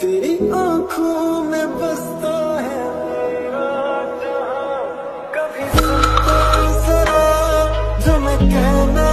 तेरी आँखों में बसता है कभी सुनता जो मैं कहना